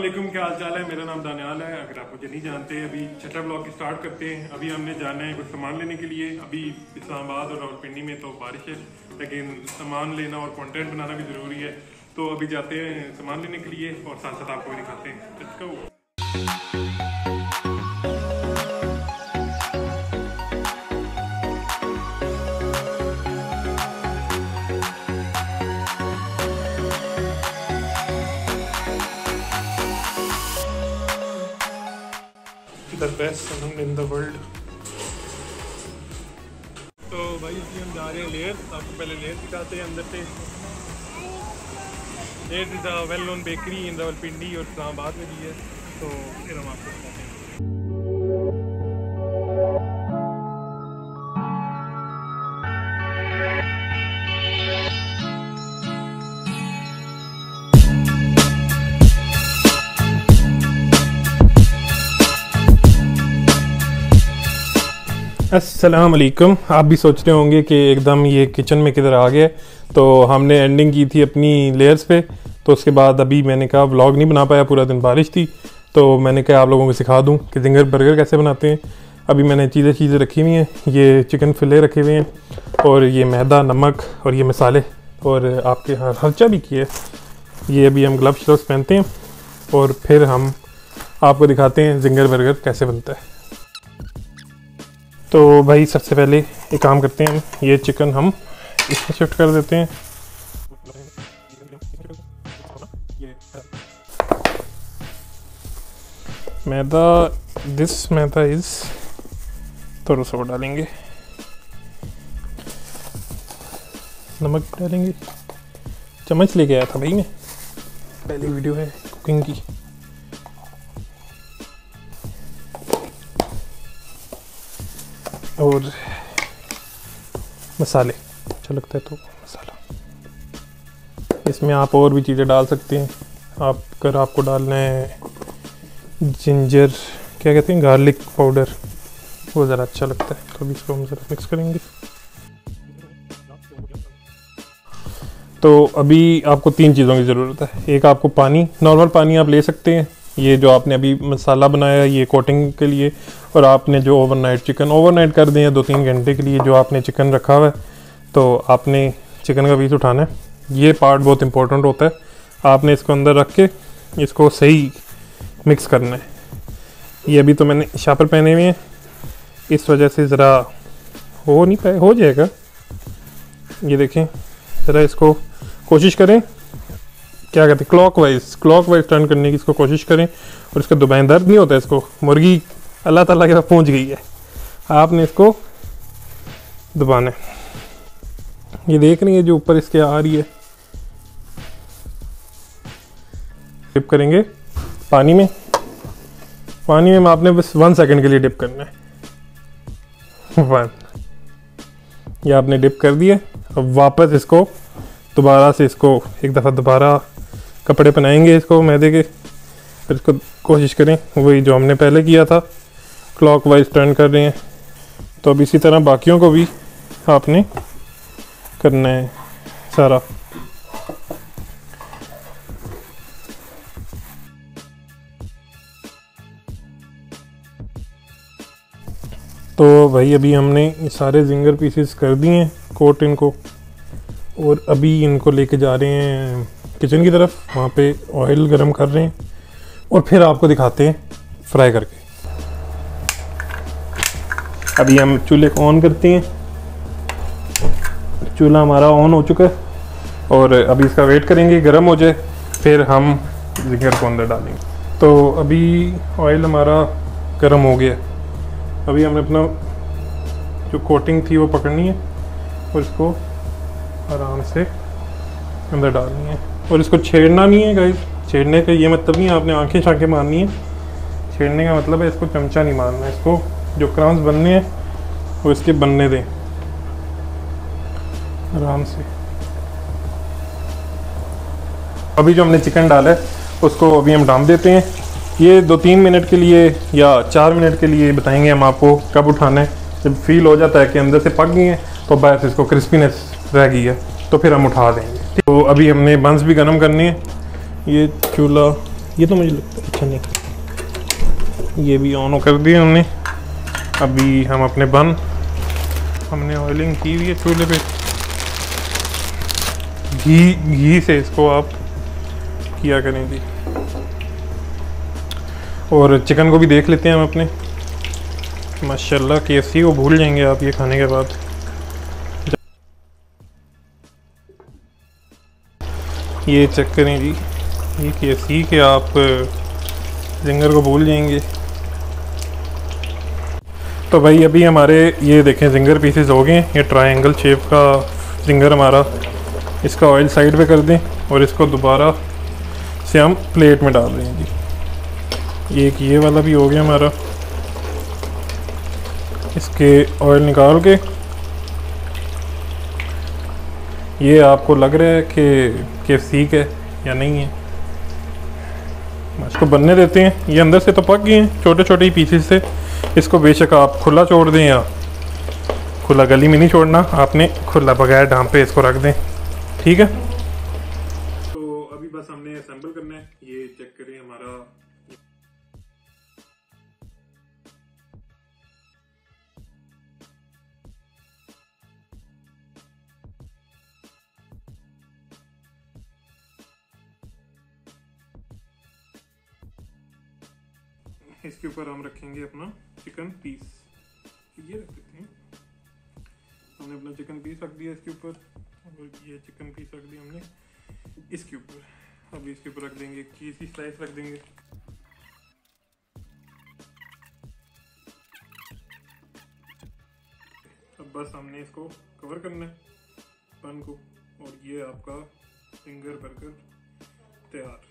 असलम क्या हाल चाल है? मेरा नाम दानियाल है। अगर आप मुझे नहीं जानते, अभी छठा ब्लॉक की स्टार्ट करते हैं। अभी हमने जाना है कुछ सामान लेने के लिए। अभी इस्लामाबाद और रावलपिंडी में तो बारिश है, लेकिन सामान लेना और कंटेंट बनाना भी ज़रूरी है। तो अभी जाते हैं सामान लेने के लिए और साथ साथ आपको भी दिखाते हैं। The saloon in the world तो भाई जी हम जा रहे हैं लेयर आपको पहले लेयर दिखाते हैं अंदर से। Layer is a well known bakery in Rawalpindi और इस्लामाबाद में भी है तो फिर हम आपको दिखाते हैं। अस्सलाम वालेकुम आप भी सोच रहे होंगे कि एकदम ये किचन में किधर आ गया तो हमने एंडिंग की थी अपनी लेयर्स पे। तो उसके बाद अभी मैंने कहा व्लॉग नहीं बना पाया, पूरा दिन बारिश थी। तो मैंने कहा आप लोगों को सिखा दूँ कि जिंगर बर्गर कैसे बनाते हैं। अभी मैंने चीज़ें चीज़ें रखी हुई हैं। ये चिकन फिले रखे हुए हैं और ये मैदा, नमक और ये मसाले। और आपके यहाँ हल्चा भी है। ये अभी हम ग्लव्स श्लव्स पहनते हैं और फिर हम आपको दिखाते हैं जिंगर बर्गर कैसे बनता है। तो भाई सबसे पहले एक काम करते हैं, ये चिकन हम इसमें शिफ्ट कर देते हैं। मैदा दिस मैदा इज़ थोड़ा सा डालेंगे। नमक डालेंगे। चम्मच लेके आया था भाई मैं। पहली वीडियो है कुकिंग की। और मसाले अच्छा लगता है तो मसाला। इसमें आप और भी चीज़ें डाल सकते हैं। आप, अगर आपको डालना है जिंजर क्या कहते हैं गार्लिक पाउडर वो ज़रा अच्छा लगता है। तो अभी इसको हम ज़रा मिक्स करेंगे। तो अभी आपको तीन चीज़ों की ज़रूरत है। एक आपको पानी नॉर्मल पानी आप ले सकते हैं। ये जो आपने अभी मसाला बनाया ये कोटिंग के लिए। और आपने जो ओवरनाइट चिकन ओवरनाइट कर दें दो तीन घंटे के लिए जो आपने चिकन रखा हुआ है तो आपने चिकन का पीस उठाना है। ये पार्ट बहुत इंपॉर्टेंट होता है। आपने इसको अंदर रख के इसको सही मिक्स करना है। ये अभी तो मैंने शापर पहने हुए हैं। इस वजह से ज़रा हो नहीं पाए, हो जाएगा। ये देखें, ज़रा इसको कोशिश करें। क्या कहते हैं? Clockwise clockwise turn करने की इसको कोशिश करें। और इसका दुबाएँ, दर्द नहीं होता इसको। मुर्गी अल्लाह ताला के पास पहुँच गई है। आपने इसको दबाना है। ये देख रही है जो ऊपर इसके आ रही है। डिप करेंगे पानी में। पानी में आपने बस वन सेकंड के लिए डिप करना है। वन ये आपने डिप कर दिया। अब वापस इसको दोबारा से इसको एक दफ़ा दोबारा कपड़े पहनाएँगे इसको मैदे के। फिर इसको कोशिश करें, वही जो हमने पहले किया था। क्लॉक वाइज टर्न कर रहे हैं। तो अब इसी तरह बाकियों को भी आपने करना है सारा। तो भाई अभी हमने सारे जिंगर पीसेस कर दिए हैं कोट इनको, और अभी इनको लेके जा रहे हैं किचन की तरफ़। वहाँ पे ऑयल गरम कर रहे हैं, और फिर आपको दिखाते हैं फ्राई करके। अभी हम चूल्हे को ऑन करते हैं। चूल्हा हमारा ऑन हो चुका है और अभी इसका वेट करेंगे, गर्म हो जाए, फिर हम जिगर को अंदर डालेंगे। तो अभी ऑयल हमारा गर्म हो गया। अभी हमने अपना जो कोटिंग थी वो पकड़नी है और इसको आराम से अंदर डालनी है। और इसको छेड़ना नहीं है गाइस छेड़ने का ये मतलब नहीं है, आपने आँखें शांखें मारनी है। छेड़ने का मतलब है इसको चमचा नहीं मारना इसको जो क्रम्स बनने हैं, वो इसके बनने दें। आराम से। अभी जो हमने चिकन डाला है, उसको अभी हम डाल देते हैं। ये दो तीन मिनट के लिए या चार मिनट के लिए बताएँगे हम आपको कब उठाना है। जब फील हो जाता है कि अंदर से पक गई है तो बस इसको क्रिस्पीनेस रह गई है तो फिर हम उठा देंगे। तो अभी हमने बंस भी गर्म करनी है। ये चूल्हा, ये तो मुझे लगता है अच्छा नहीं। ये भी ऑन कर दिया हमने। अभी हम अपने बन, हमने ऑयलिंग की हुई है चूल्हे पे। घी घी से इसको आप किया करें जी। और चिकन को भी देख लेते हैं हम अपने। माशाल्लाह के को भूल जाएँगे आप ये खाने के बाद। ये चेक करें जी, ये के के आप, जिंगर को भूल जाएँगे। तो भाई अभी हमारे ये देखें जिंगर पीसेस हो गए ये ट्रायंगल शेप का जिंगर हमारा। इसका ऑयल साइड पे कर दें और इसको दोबारा से हम प्लेट में डाल दें जी। एक ये वाला भी हो गया हमारा। इसके ऑयल निकाल के ये आपको लग रहा है कि, के सीख है या नहीं है। इसको बनने देते हैं। ये अंदर से तो पक गए हैं छोटे छोटे ही पीसेस से। इसको बेशक आप खुला छोड़ दें या खुला गली में नहीं छोड़ना, आपने खुला बगैर ढाम पे इसको रख दें। ठीक है? तो अभी बस हमने असेंबल करना है, ये चेक करें हमारा। इसके ऊपर हम रखेंगे अपना। चिकन पीस ये रख देते हैं हमने अपना चिकन पीस रख दिया इसके ऊपर। और ये चिकन पीस रख दिया हमने इसके ऊपर। अब इसके ऊपर रख देंगे चीज़ की स्लाइस रख देंगे। अब बस हमने इसको कवर करना है पन को। और ये आपका फिंगर बर्गर तैयार।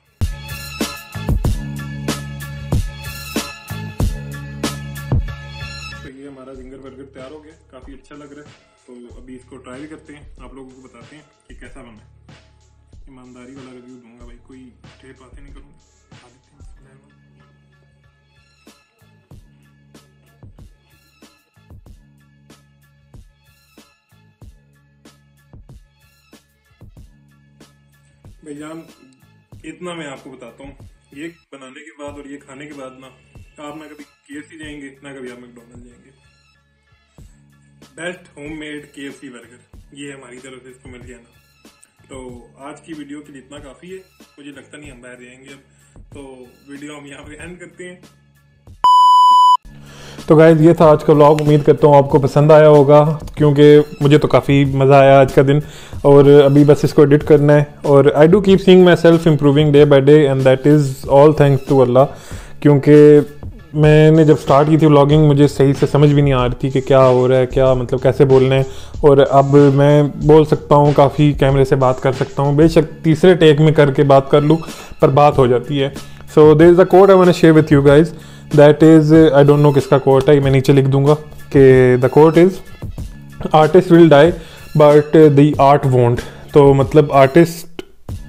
ये हमारा जिंगर बर्गर तैयार हो गया, काफ़ी अच्छा लग रहा है। तो अभी इसको ट्राई भी करते हैं। आप लोगों को बताते हैं कि कैसा बना ईमानदारी वाला रिव्यू दूँगा भाई, कोई ढेर बातें नहीं करूँगा। भैजान इतना मैं आपको बताता हूँ। ये बनाने के बाद और ये खाने के बाद ना आप ना कभी KFC जाएँगे ना कभी आप मैकडोनल्ड जाएँगे। बेस्ट होम मेड के बर्गर ये हमारी तरफ़ से, इसको मिल गया ना। तो आज की वीडियो के लिए इतना काफ़ी है। मुझे लगता नहीं हम बाहर जाएँगे अब। तो वीडियो हम यहाँ पे एंड करते हैं। तो गाइज़ ये था आज का व्लॉग उम्मीद करता हूँ आपको पसंद आया होगा, क्योंकि मुझे तो काफ़ी मज़ा आया आज का दिन। और अभी बस इसको एडिट करना है। और I do keep seeing myself improving day by day and that is all thanks to अल्लाह क्योंकि मैंने जब स्टार्ट की थी व्लॉगिंग मुझे सही से समझ भी नहीं आ रही थी कि क्या हो रहा है, क्या मतलब कैसे बोलना है। और अब मैं बोल सकता हूँ, काफ़ी कैमरे से बात कर सकता हूँ। बेशक तीसरे टेक में करके बात कर लूँ, पर बात हो जाती है। So there is a quote I want share with you guys that is I don't know किसका कोट है मैं नीचे लिख दूँगा कि the quote is artist will die but the art won't तो मतलब आर्टिस्ट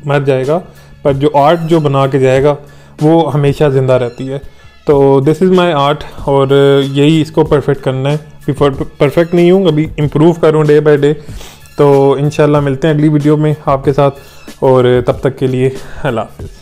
मर जाएगा, पर जो आर्ट जो बना के जाएगा, वो हमेशा ज़िंदा रहती है। तो दिस इज़ माई आर्ट और यही इसको परफेक्ट करना है। बिफोर परफेक्ट नहीं हूँ, अभी इम्प्रूव करूँ डे बाई डे तो इन मिलते हैं अगली वीडियो में आपके साथ। और तब तक के लिए अल्लाह हाफिज़।